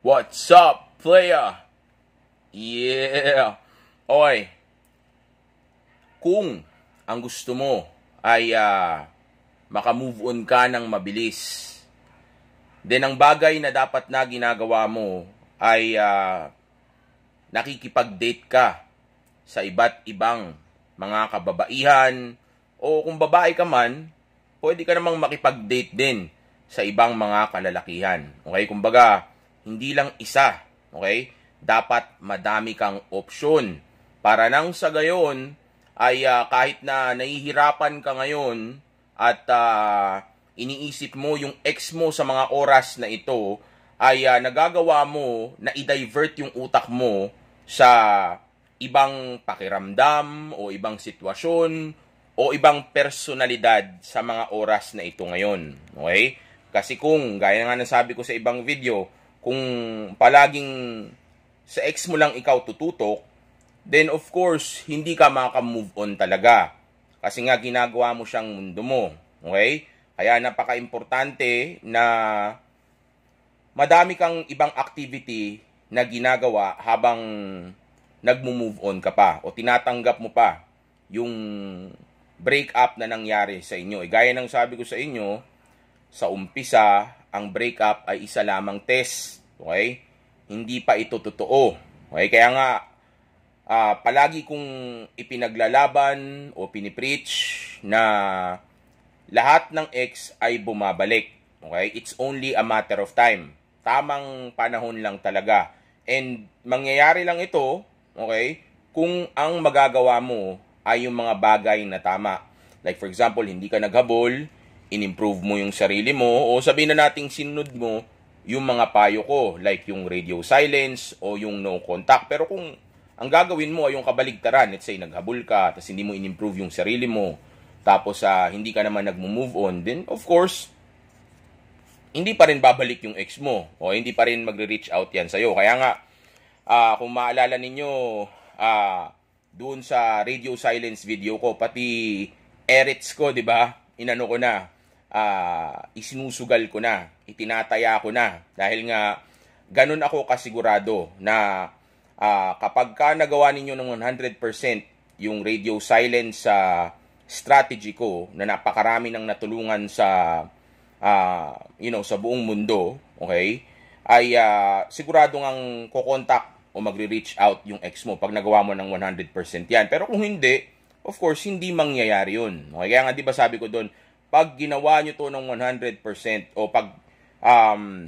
What's up, player? Yeah! Oy, kung ang gusto mo ay uh, makamove on ka ng mabilis, then ang bagay na dapat na ginagawa mo ay uh, nakikipag-date ka sa iba't ibang mga kababaihan o kung babae ka man, pwede ka namang makipag-date din sa ibang mga kalalakihan. Okay? Kumbaga, hindi lang isa, okay? Dapat madami kang opsyon para nang sa gayon ay uh, kahit na nahihirapan ka ngayon at uh, iniisip mo yung ex mo sa mga oras na ito ay uh, nagagawa mo na i-divert yung utak mo sa ibang pakiramdam o ibang sitwasyon o ibang personalidad sa mga oras na ito ngayon. Okay? Kasi kung, gaya nga nasabi ko sa ibang video, kung palaging sa ex mo lang ikaw tututok, then of course, hindi ka makaka-move on talaga. Kasi nga ginagawa mo siyang mundo mo. Okay? Kaya napaka-importante na madami kang ibang activity na ginagawa habang nagmo-move on ka pa o tinatanggap mo pa yung breakup na nangyari sa inyo. E gaya ng sabi ko sa inyo, sa umpisa, ang breakup ay isa lamang test. Okay? Hindi pa ito totoo. Okay? Kaya nga, uh, palagi kong ipinaglalaban o pinipreach na lahat ng ex ay bumabalik. Okay? It's only a matter of time. Tamang panahon lang talaga. And mangyayari lang ito, okay, kung ang magagawa mo ay yung mga bagay na tama. Like for example, hindi ka naghabol, in-improve mo yung sarili mo o sabihin na nating sinunod mo yung mga payo ko like yung radio silence o yung no contact. Pero kung ang gagawin mo ay yung kabaligtaran, let's say naghabol ka, tapos hindi mo in-improve yung sarili mo, tapos uh, hindi ka naman nagmo-move on, then of course, hindi pa rin babalik yung ex mo o hindi pa rin magre-reach out yan sa'yo. Kaya nga, uh, kung maalala ninyo, uh, doon sa radio silence video ko, pati erits ko, di ba? Inano ko na uh, isinusugal ko na, itinataya ko na. Dahil nga, ganun ako kasigurado na uh, kapag ka nagawa ninyo ng 100% yung radio silence sa uh, strategy ko na napakarami ng natulungan sa uh, you know sa buong mundo okay? Ay uh, sigurado ngang kokontak o magre-reach out yung ex mo pag nagawa mo ng 100% yan. Pero kung hindi of course hindi mangyayari yun. Okay kaya nga di ba sabi ko doon pag ginawa nyo to ng 100% o pag um,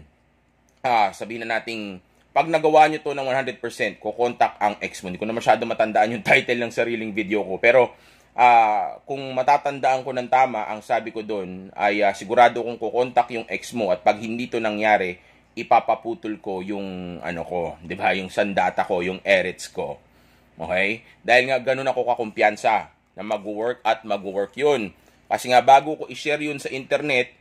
ah, sabihin na nating pag nagawa nyo to ng 100%, kukontak ang ex mo. Hindi ko na masyado matandaan yung title ng sariling video ko. Pero uh, kung matatandaan ko ng tama, ang sabi ko doon ay uh, sigurado kong kukontak yung ex mo at pag hindi to nangyari, ipapaputol ko yung ano ko, 'di ba? Yung sandata ko, yung erits ko. Okay? Dahil nga ganun ako kakumpiyansa na mag-work at mag-work 'yun. Kasi nga bago ko i-share yun sa internet,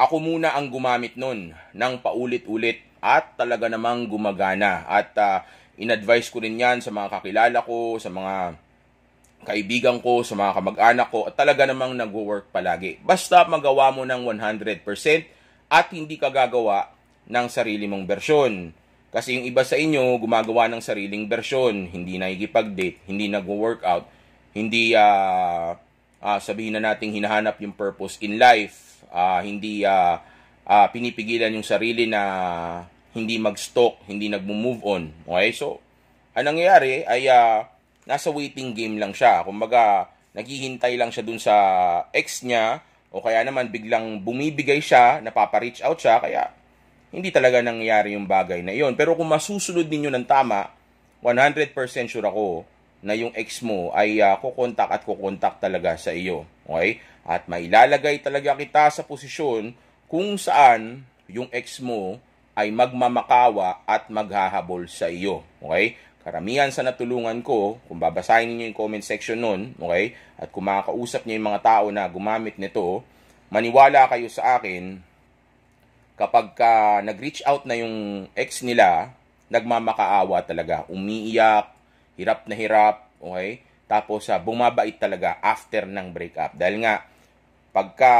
ako muna ang gumamit nun ng paulit-ulit at talaga namang gumagana. At uh, in-advise ko rin yan sa mga kakilala ko, sa mga kaibigan ko, sa mga kamag-anak ko, at talaga namang nag-work palagi. Basta magawa mo ng 100% at hindi ka gagawa ng sarili mong bersyon. Kasi yung iba sa inyo, gumagawa ng sariling bersyon, hindi nakikipag-date, hindi nag-workout, hindi uh, uh, sabihin na nating hinahanap yung purpose in life, uh, hindi uh, uh, pinipigilan yung sarili na hindi mag-stalk, hindi nagmo-move on. Okay? So, anong nangyayari ay uh, nasa waiting game lang siya. Kumbaga, naghihintay lang siya dun sa ex niya o kaya naman biglang bumibigay siya, napapa-reach out siya, kaya hindi talaga nangyayari yung bagay na iyon. Pero kung masusunod ninyo ng tama, 100% sure ako na yung ex mo ay uh, kukontak at kukontak talaga sa iyo. Okay? At mailalagay talaga kita sa posisyon kung saan yung ex mo ay magmamakawa at maghahabol sa iyo. Okay? Karamihan sa natulungan ko, kung babasahin niyo yung comment section nun, okay? At kung makakausap niyo yung mga tao na gumamit nito, maniwala kayo sa akin, kapag ka nag-reach out na yung ex nila, nagmamakaawa talaga. Umiiyak, hirap na hirap, okay? Tapos uh, bumabait talaga after ng breakup. Dahil nga, pagka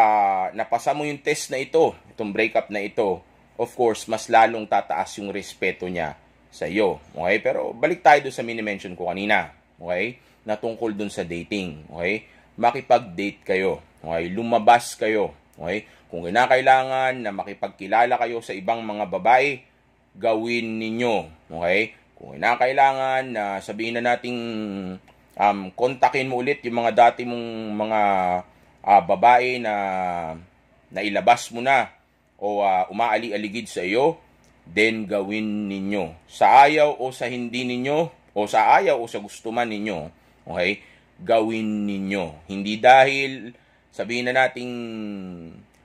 napasa mo yung test na ito, itong breakup na ito, of course, mas lalong tataas yung respeto niya sa iyo. Okay? Pero balik tayo doon sa mini-mention ko kanina. Okay? Na tungkol doon sa dating. Okay? Makipag-date kayo. Okay? Lumabas kayo. Okay? Kung kinakailangan na makipagkilala kayo sa ibang mga babae, gawin ninyo. Okay? Kung kinakailangan na sabihin na nating um, kontakin mo ulit yung mga dati mong mga uh, babae na nailabas mo na o uh, umaali-aligid sa iyo, then gawin ninyo. Sa ayaw o sa hindi ninyo, o sa ayaw o sa gusto man ninyo, okay, gawin ninyo. Hindi dahil sabihin na nating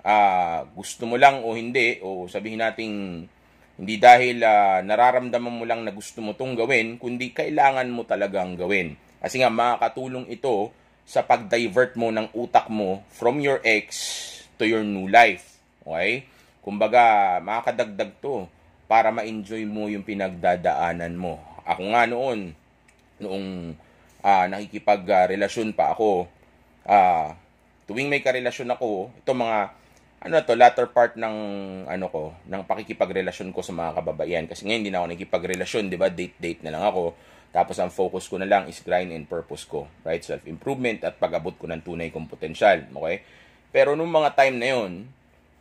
uh, gusto mo lang o hindi, o sabihin nating hindi dahil uh, nararamdaman mo lang na gusto mo tong gawin, kundi kailangan mo talagang gawin. Kasi nga makakatulong ito sa pag-divert mo ng utak mo from your ex to your new life. Okay? Kumbaga, makakadagdag to para ma-enjoy mo yung pinagdadaanan mo. Ako nga noon, noong uh, nakikipag-relasyon pa ako, uh, tuwing may karelasyon ako, ito mga ano to, latter part ng ano ko, ng pakikipagrelasyon ko sa mga kababaihan kasi ngayon hindi na ako nakikipagrelasyon, 'di ba? Date-date na lang ako. Tapos ang focus ko na lang is grind and purpose ko, right? Self-improvement at pag-abot ko ng tunay kong potensyal, okay? Pero nung mga time na 'yon,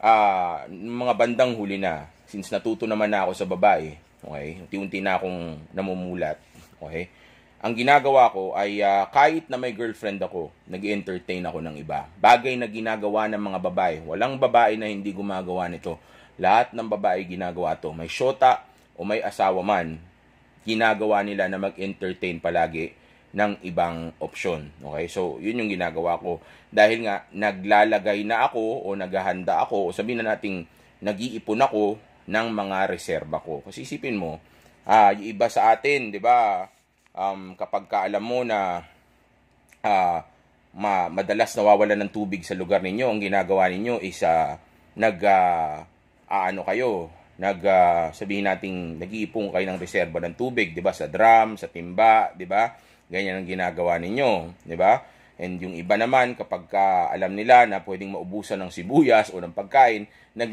uh, mga bandang huli na, since natuto naman na ako sa babae, okay, unti-unti na akong namumulat, okay, ang ginagawa ko ay uh, kahit na may girlfriend ako, nag entertain ako ng iba. Bagay na ginagawa ng mga babae. Walang babae na hindi gumagawa nito. Lahat ng babae ginagawa to. May shota o may asawa man, ginagawa nila na mag-entertain palagi ng ibang opsyon. Okay? So, yun yung ginagawa ko. Dahil nga, naglalagay na ako o naghahanda ako o sabihin na nating nag-iipon ako ng mga reserba ko. Kasi isipin mo, ah, iba sa atin, di ba, um, kapag kaalam mo na uh, ma madalas nawawalan ng tubig sa lugar ninyo, ang ginagawa ninyo is uh, nag uh, aano kayo, nag uh, sabihin nating nag-iipon kayo ng reserba ng tubig, 'di ba? Sa drum, sa timba, 'di ba? Ganyan ang ginagawa ninyo, 'di ba? And yung iba naman kapag ka alam nila na pwedeng maubusan ng sibuyas o ng pagkain, nag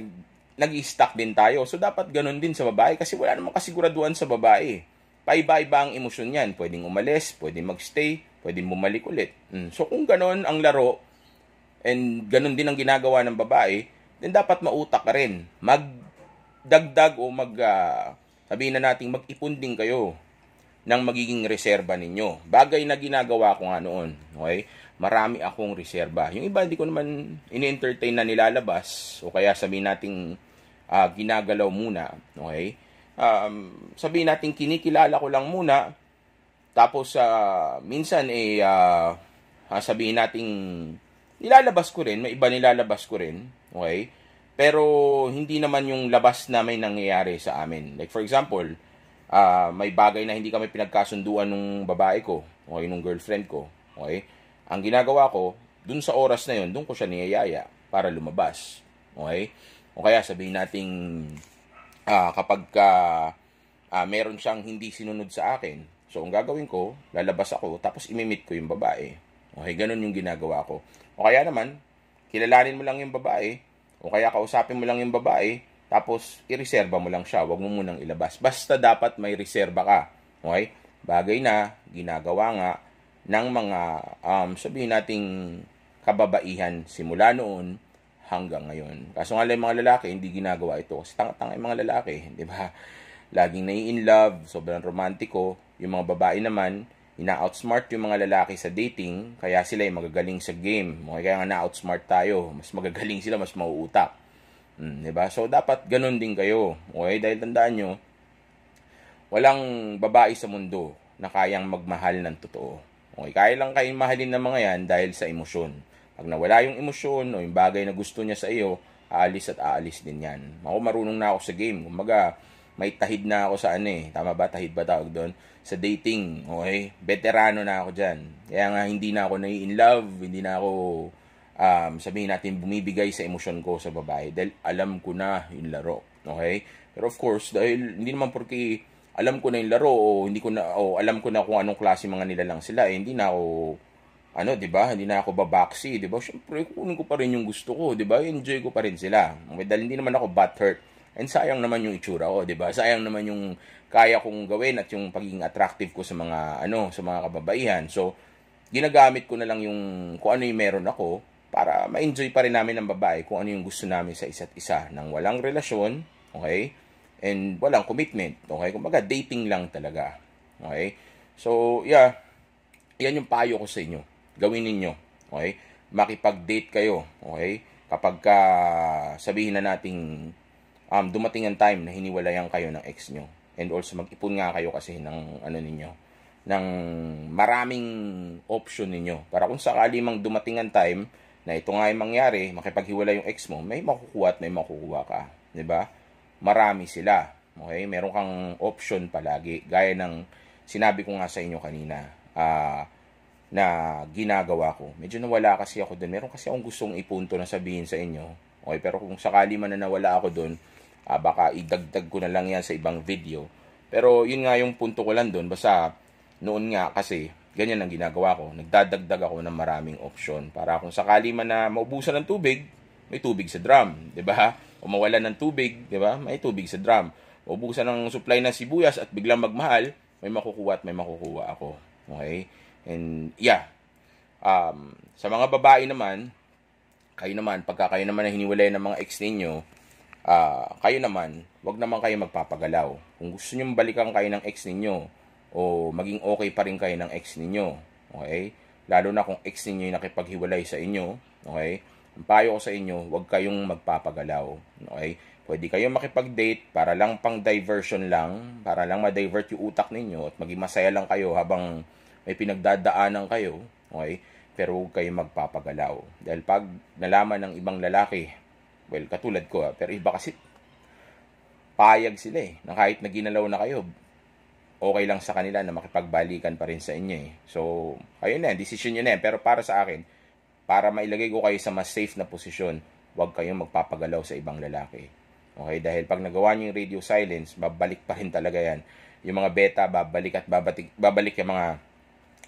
nag-stock din tayo. So dapat ganun din sa babae kasi wala namang kasiguraduhan sa babae. Paiba-iba ang emosyon niyan. Pwedeng umalis, pwedeng magstay, pwedeng bumalik ulit. Mm. So kung ganun ang laro and ganun din ang ginagawa ng babae, then dapat mautak ka rin. Magdagdag o mag uh, sabihin na nating mag-ipon din kayo ng magiging reserba ninyo. Bagay na ginagawa ko nga noon. Okay? Marami akong reserba. Yung iba, hindi ko naman ini-entertain na nilalabas o kaya sabihin nating uh, ginagalaw muna. Okay? Um, sabihin natin kinikilala ko lang muna. Tapos, uh, minsan, eh, uh, sabihin nating nilalabas ko rin. May iba nilalabas ko rin. Okay? Pero, hindi naman yung labas na may nangyayari sa amin. Like, for example, uh, may bagay na hindi kami pinagkasunduan nung babae ko, okay, nung girlfriend ko, okay? Ang ginagawa ko, dun sa oras na yon, dun ko siya niyayaya para lumabas, okay? O kaya sabihin nating uh, kapag ka, uh, meron siyang hindi sinunod sa akin, so ang gagawin ko, lalabas ako, tapos imimit ko yung babae. Okay, ganun yung ginagawa ko. O kaya naman, kilalanin mo lang yung babae, o kaya kausapin mo lang yung babae, tapos, ireserba mo lang siya. Huwag mo munang ilabas. Basta dapat may reserba ka. Okay? Bagay na ginagawa nga ng mga, um, sabihin nating kababaihan simula noon hanggang ngayon. Kaso nga lang mga lalaki, hindi ginagawa ito. Kasi tanga-tanga yung mga lalaki. Di ba? Laging nai-in love, sobrang romantiko. Yung mga babae naman, ina-outsmart yung mga lalaki sa dating, kaya sila ay magagaling sa game. Okay, kaya nga na-outsmart tayo. Mas magagaling sila, mas mauutak. Hmm, ba? So dapat ganun din kayo. Okay? Dahil tandaan nyo, walang babae sa mundo na kayang magmahal ng totoo. Okay, kaya lang kayong mahalin ng mga yan dahil sa emosyon. Pag nawala yung emosyon o yung bagay na gusto niya sa iyo, aalis at aalis din yan. Ako marunong na ako sa game. Kumbaga, may tahid na ako sa ano eh. Tama ba? Tahid ba tawag doon? Sa dating. Okay? Veterano na ako dyan. Kaya nga hindi na ako nai-in love. Hindi na ako um, sabihin natin, bumibigay sa emosyon ko sa babae dahil alam ko na yung laro. Okay? Pero of course, dahil hindi naman porque alam ko na yung laro o hindi ko na o alam ko na kung anong klase mga nilalang sila, eh, hindi na ako ano, 'di ba? Hindi na ako babaksi, 'di ba? Syempre, kunin ko pa rin yung gusto ko, 'di ba? Enjoy ko pa rin sila. Dahil hindi naman ako butthurt And sayang naman yung itsura ko, 'di ba? Sayang naman yung kaya kong gawin at yung pagiging attractive ko sa mga ano, sa mga kababaihan. So, ginagamit ko na lang yung kung ano yung meron ako para ma-enjoy pa rin namin ng babae kung ano yung gusto namin sa isa't isa nang walang relasyon, okay? And walang commitment, okay? Kumbaga, dating lang talaga, okay? So, yeah, yan yung payo ko sa inyo. Gawin ninyo, okay? Makipag-date kayo, okay? Kapag ka sabihin na nating um, dumating ang time na hiniwalayan kayo ng ex nyo. And also, mag-ipon nga kayo kasi ng ano ninyo, ng maraming option ninyo. Para kung sakali mang dumating ang time na ito nga yung mangyari, makipaghiwala yung ex mo, may makukuha at may makukuha ka. ba? Diba? Marami sila. Okay? Meron kang option palagi. Gaya ng sinabi ko nga sa inyo kanina, uh, na ginagawa ko. Medyo nawala kasi ako doon. Meron kasi akong gustong ipunto na sabihin sa inyo. Okay? Pero kung sakali man na nawala ako doon, uh, baka idagdag ko na lang yan sa ibang video. Pero yun nga yung punto ko lang doon. Basta noon nga kasi Ganyan ang ginagawa ko. Nagdadagdag ako ng maraming option para kung sakali man na maubusan ng tubig, may tubig sa drum, 'di ba? O mawalan ng tubig, 'di ba? May tubig sa drum. Ubusan ng supply ng sibuyas at biglang magmahal, may makukuha at may makukuha ako. Okay? And yeah. Um, sa mga babae naman, kayo naman, pagka kayo naman na hiniwalay ng mga ex ninyo, uh, kayo naman, wag naman kayo magpapagalaw. Kung gusto niyo balikan kayo ng ex ninyo, o maging okay pa rin kayo ng ex ninyo. Okay? Lalo na kung ex ninyo yung nakipaghiwalay sa inyo. Okay? Ang payo ko sa inyo, huwag kayong magpapagalaw. Okay? Pwede kayong makipag-date para lang pang diversion lang, para lang ma-divert yung utak ninyo at maging masaya lang kayo habang may pinagdadaanan kayo. Okay? Pero huwag kayong magpapagalaw. Dahil pag nalaman ng ibang lalaki, well, katulad ko, pero iba kasi payag sila eh, na kahit na ginalaw na kayo, okay lang sa kanila na makipagbalikan pa rin sa inyo eh. So, ayun na, decision nyo na. Pero para sa akin, para mailagay ko kayo sa mas safe na posisyon, huwag kayong magpapagalaw sa ibang lalaki. Okay? Dahil pag nagawa nyo yung radio silence, babalik pa rin talaga yan. Yung mga beta, babalik at babatik, babalik yung mga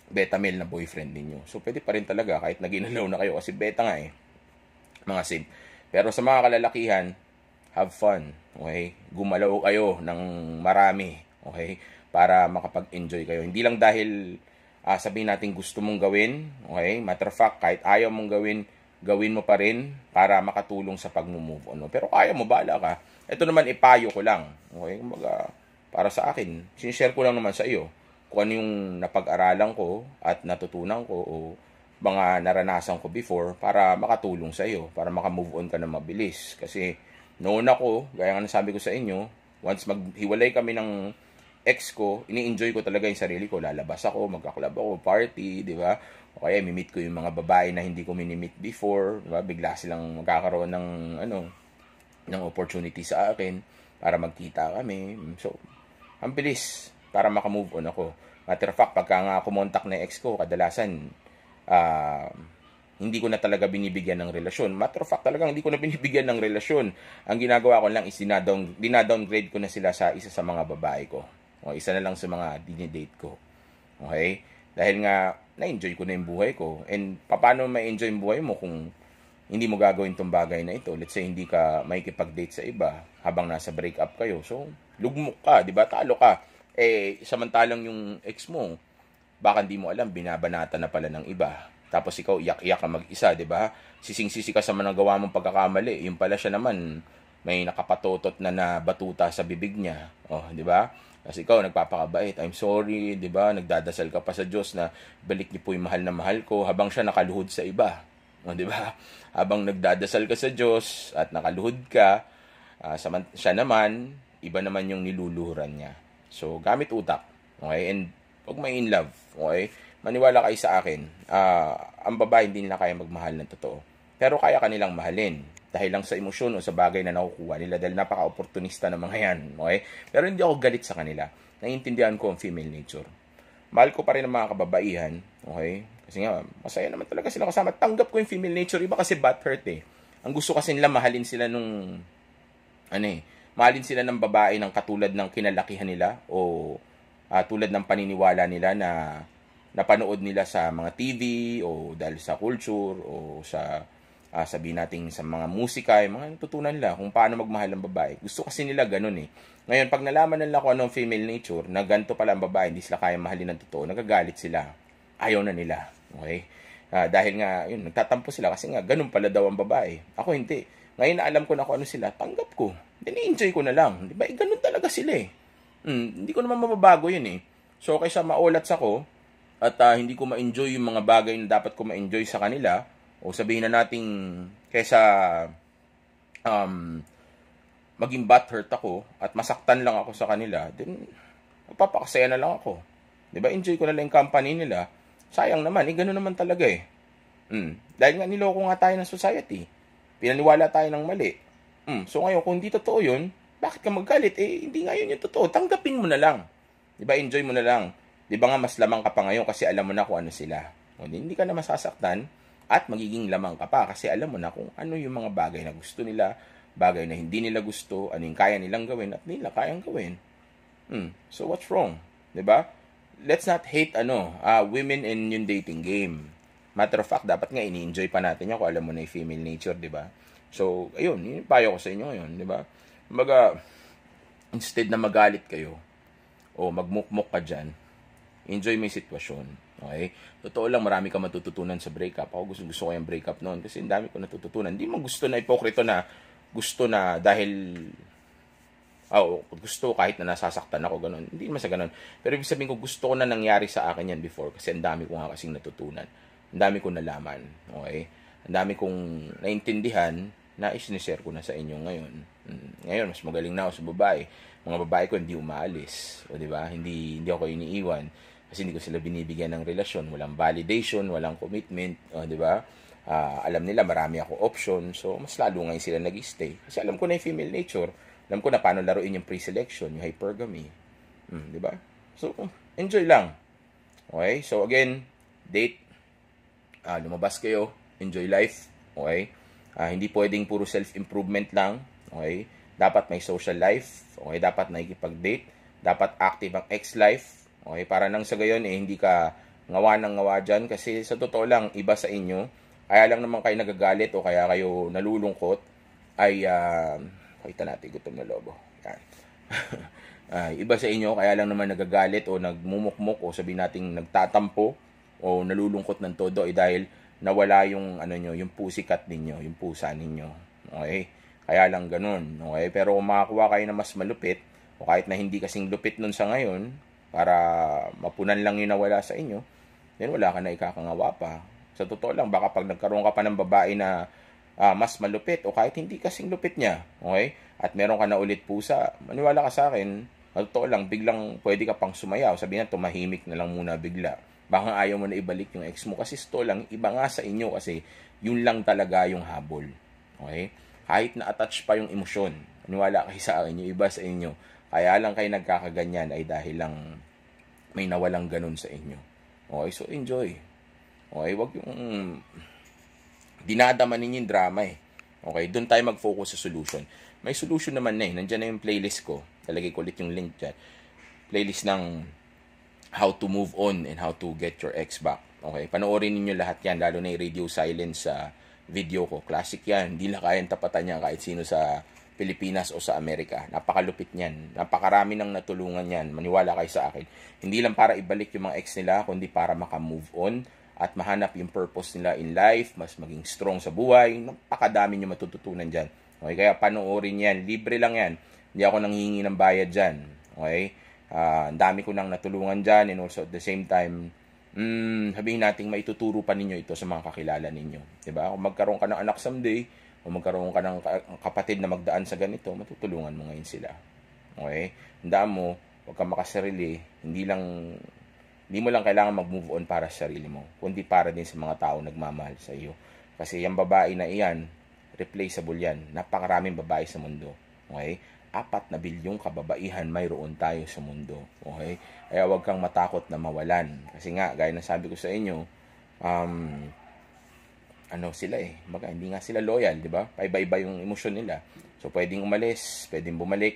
beta male na boyfriend ninyo. So, pwede pa rin talaga kahit naginalaw na kayo kasi beta nga eh. Mga sim. Pero sa mga kalalakihan, have fun. Okay? Gumalaw kayo ng marami. Okay? para makapag-enjoy kayo. Hindi lang dahil uh, sabihin natin gusto mong gawin, okay? Matter of fact, kahit ayaw mong gawin, gawin mo pa rin para makatulong sa pag-move on. Pero kaya mo, bala ka. Ito naman ipayo ko lang. Okay? Kumbaga, para sa akin, sinishare ko lang naman sa iyo kung ano yung napag-aralan ko at natutunan ko o mga naranasan ko before para makatulong sa iyo, para makamove on ka na mabilis. Kasi noon ako, gaya nga nasabi ko sa inyo, once maghiwalay kami ng ex ko, ini-enjoy ko talaga yung sarili ko. Lalabas ako, magkaklub ako, party, di ba? O kaya mimit ko yung mga babae na hindi ko minimit before, di ba? Bigla silang magkakaroon ng, ano, ng opportunity sa akin para magkita kami. So, ang bilis para makamove on ako. Matter of fact, pagka nga kumontak na ex ko, kadalasan, uh, hindi ko na talaga binibigyan ng relasyon. Matter of fact, talagang hindi ko na binibigyan ng relasyon. Ang ginagawa ko lang is dinadown, dinadowngrade ko na sila sa isa sa mga babae ko. O isa na lang sa mga dinidate ko. Okay? Dahil nga, na-enjoy ko na yung buhay ko. And paano ma-enjoy yung buhay mo kung hindi mo gagawin tong bagay na ito? Let's say, hindi ka makikipag-date sa iba habang nasa breakup kayo. So, lugmok ka, di ba? Talo ka. Eh, samantalang yung ex mo, baka hindi mo alam, binabanata na pala ng iba. Tapos ikaw, iyak-iyak ka mag-isa, di ba? Sising-sisi ka sa managawa mong pagkakamali. Yung pala siya naman, may nakapatotot na na batuta sa bibig niya. Oh, di ba? Kasi ikaw, nagpapakabait, I'm sorry, di ba? Nagdadasal ka pa sa Diyos na balik niyo po yung mahal na mahal ko habang siya nakaluhod sa iba. O, di ba? Habang nagdadasal ka sa Diyos at nakaluhod ka, uh, siya naman, iba naman yung niluluhuran niya. So, gamit utak. Okay? And huwag may in love. Okay? Maniwala kayo sa akin. Uh, ang babae hindi nila kaya magmahal ng totoo. Pero kaya kanilang mahalin dahil lang sa emosyon o sa bagay na nakukuha nila dahil napaka-opportunista ng mga yan. Okay? Pero hindi ako galit sa kanila. Naiintindihan ko ang female nature. Mahal ko pa rin ang mga kababaihan. Okay? Kasi nga, masaya naman talaga sila kasama. Tanggap ko yung female nature. Iba kasi bad hurt eh. Ang gusto kasi nila, mahalin sila nung, ano eh, mahalin sila ng babae ng katulad ng kinalakihan nila o uh, tulad ng paniniwala nila na napanood nila sa mga TV o dahil sa culture o sa uh, sabihin natin sa mga musika, yung mga natutunan nila kung paano magmahal ng babae. Gusto kasi nila ganun eh. Ngayon, pag nalaman nila kung anong female nature, na ganito pala ang babae, hindi sila kaya mahalin ng totoo, nagagalit sila. Ayaw na nila. Okay? Uh, dahil nga, yun, nagtatampo sila kasi nga, ganun pala daw ang babae. Ako hindi. Ngayon na alam ko na kung ano sila, tanggap ko. Then, enjoy ko na lang. Di ba? Eh, ganun talaga sila eh. Hmm, hindi ko naman mababago yun eh. So, kaysa maulats ako, at uh, hindi ko ma-enjoy yung mga bagay na dapat ko ma-enjoy sa kanila, o sabihin na nating, kaysa um, maging butthurt ako, at masaktan lang ako sa kanila, then, mapapakasaya na lang ako. Di ba? Enjoy ko na lang yung company nila Sayang naman, eh, gano'n naman talaga eh. Mm. Dahil nga niloko nga tayo ng society. Pinaniwala tayo ng mali. Mm. So ngayon, kung hindi totoo yun, bakit ka magalit? Eh, hindi nga yun yung totoo. Tanggapin mo na lang. Di ba? Enjoy mo na lang. Di ba nga mas lamang ka pa ngayon kasi alam mo na kung ano sila. O, hindi ka na masasaktan at magiging lamang ka pa kasi alam mo na kung ano yung mga bagay na gusto nila, bagay na hindi nila gusto, ano yung kaya nilang gawin at nila kayang gawin. Hmm. So what's wrong? 'Di ba? let's not hate ano, uh, women in yung dating game. Matter of fact, dapat nga ini-enjoy pa natin yan kung alam mo na yung female nature, di ba? So, ayun, yun payo ko sa inyo ngayon, di ba? Kumbaga, instead na magalit kayo, o magmukmuk ka dyan, enjoy mo yung sitwasyon. Okay? Totoo lang, marami ka matututunan sa breakup. Ako gusto, gusto ko yung breakup noon kasi ang dami ko natututunan. Hindi mo gusto na ipokrito na gusto na dahil oh, gusto kahit na nasasaktan ako, ganun. Hindi naman sa ganun. Pero ibig sabihin ko, gusto ko na nangyari sa akin yan before kasi ang dami ko nga kasing natutunan. Ang dami ko nalaman. Okay? Ang dami kong naintindihan na isinishare ko na sa inyo ngayon. Hmm, ngayon, mas magaling na ako sa babae. Mga babae ko hindi umaalis. O, di ba? Hindi, hindi ako iniiwan. Kasi hindi ko sila binibigyan ng relasyon. Walang validation, walang commitment. O, di ba? Uh, alam nila marami ako option. So, mas lalo ngayon sila nag-stay. Kasi alam ko na yung female nature alam ko na paano laruin yung pre-selection, yung hypergamy. Hmm, di ba? So, enjoy lang. Okay? So, again, date. Uh, lumabas kayo. Enjoy life. Okay? Uh, hindi pwedeng puro self-improvement lang. Okay? Dapat may social life. Okay? Dapat nakikipag-date. Dapat active ang ex-life. Okay? Para nang sa gayon, eh, hindi ka ngawa ng ngawa dyan. Kasi sa totoo lang, iba sa inyo. Kaya lang naman kayo nagagalit o kaya kayo nalulungkot ay uh, Pakita natin gutom na lobo. Yan. uh, iba sa inyo, kaya lang naman nagagalit o nagmumukmuk o sabi nating nagtatampo o nalulungkot ng todo ay dahil nawala yung ano nyo, yung pusikat ninyo, yung pusa ninyo. Okay? Kaya lang ganun. Okay? Pero kung makakuha kayo na mas malupit, o kahit na hindi kasing lupit nun sa ngayon, para mapunan lang yung nawala sa inyo, then wala ka na ikakangawa pa. Sa totoo lang, baka pag nagkaroon ka pa ng babae na uh, mas malupit o kahit hindi kasing lupit niya. Okay? At meron ka na ulit pusa, maniwala ka sa akin, totoo lang, biglang pwede ka pang sumayaw. Sabi na, tumahimik na lang muna bigla. Baka ayaw mo na ibalik yung ex mo. Kasi ito lang, iba nga sa inyo kasi yun lang talaga yung habol. Okay? Kahit na-attach pa yung emosyon. Maniwala kayo sa akin, yung iba sa inyo. Kaya lang kayo nagkakaganyan ay dahil lang may nawalang ganun sa inyo. Okay? So, enjoy. Okay? Wag yung dinadama ninyo yung drama eh. Okay, doon tayo mag-focus sa solution. May solution naman na eh. Nandiyan na yung playlist ko. Talagay ko ulit yung link dyan. Playlist ng how to move on and how to get your ex back. Okay, panoorin niyo lahat yan, lalo na yung radio silence sa video ko. Classic yan. Hindi na kayang tapatan niya kahit sino sa Pilipinas o sa Amerika. Napakalupit niyan. Napakarami nang natulungan yan. Maniwala kayo sa akin. Hindi lang para ibalik yung mga ex nila, kundi para maka-move on at mahanap yung purpose nila in life, mas maging strong sa buhay. Napakadami nyo matututunan dyan. Okay, kaya panoorin yan. Libre lang yan. Hindi ako nanghihingi ng bayad dyan. Okay? Uh, ang dami ko nang natulungan dyan and also at the same time, mm, sabihin natin maituturo pa ninyo ito sa mga kakilala ninyo. Diba? Kung magkaroon ka ng anak someday, o magkaroon ka ng kapatid na magdaan sa ganito, matutulungan mo ngayon sila. Okay? Tandaan mo, huwag kang makasarili, hindi lang hindi mo lang kailangan mag-move on para sa sarili mo, kundi para din sa mga tao nagmamahal sa iyo. Kasi yung babae na iyan, replaceable yan. Napakaraming babae sa mundo. Okay? Apat na bilyong kababaihan mayroon tayo sa mundo. Okay? Kaya huwag kang matakot na mawalan. Kasi nga, gaya ng sabi ko sa inyo, um, ano sila eh, baga, hindi nga sila loyal, di ba? Paiba-iba yung emosyon nila. So, pwedeng umalis, pwedeng bumalik,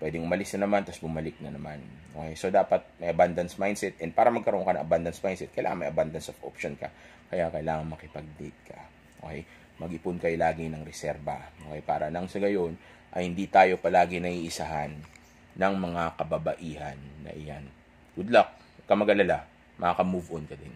pwedeng umalis na naman, tapos bumalik na naman. Okay, so dapat may abundance mindset. And para magkaroon ka ng abundance mindset, kailangan may abundance of option ka. Kaya kailangan makipag-date ka. Okay? mag-ipon kayo lagi ng reserba. Okay, para nang sa gayon ay hindi tayo palagi naiisahan ng mga kababaihan na iyan. Good luck. Huwag ka mag-alala. Makaka-move on ka din.